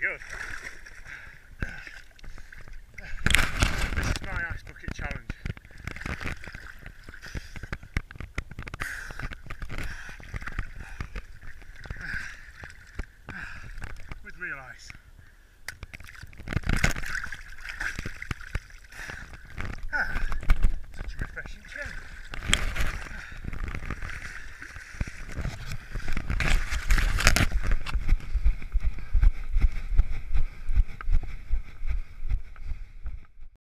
good. This is my ice bucket challenge. With real ice.